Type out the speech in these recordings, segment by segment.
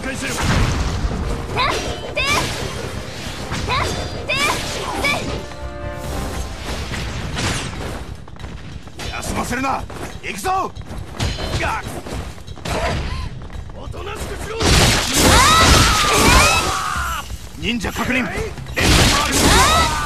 開せよ。休ませるな。行くぞ。おとなしくしろ。忍者確認。連絡回る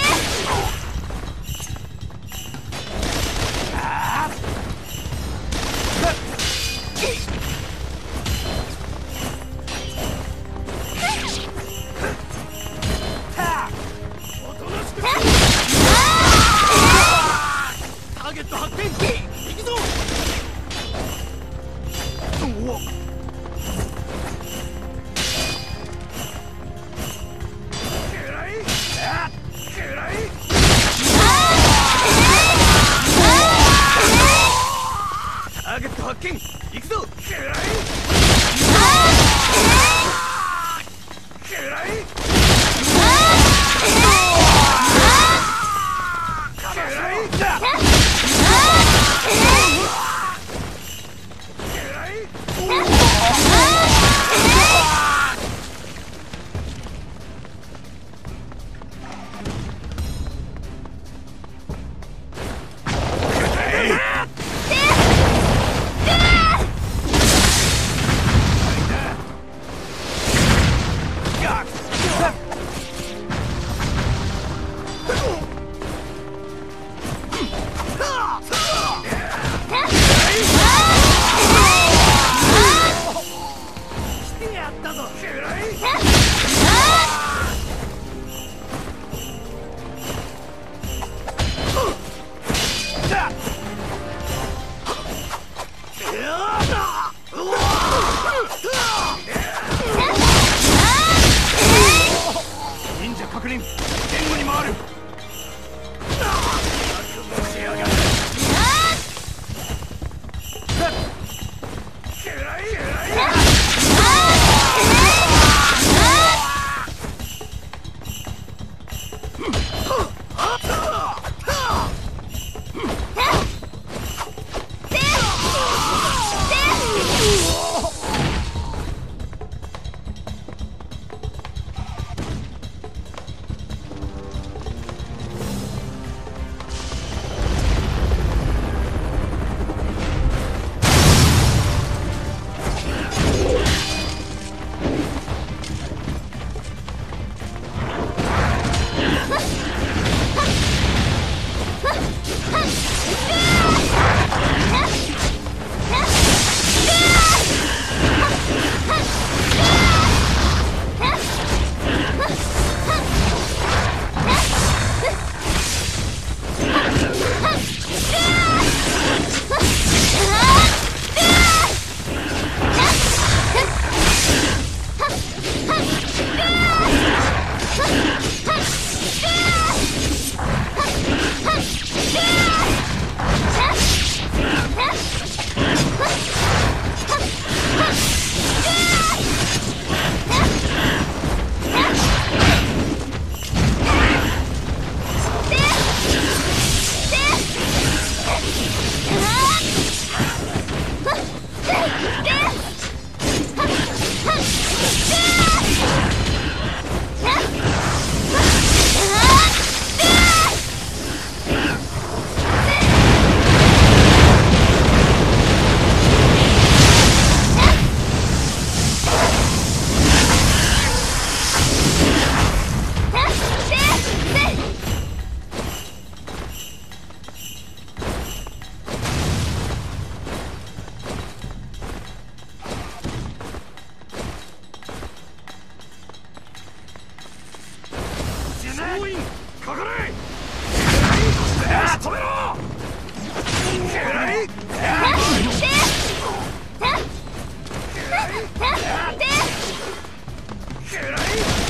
King! 総員かかれ止めろくらい